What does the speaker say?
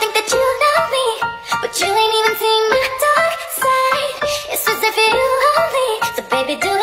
think that you know me But you ain't even seen my dark side. It's just if you only So baby do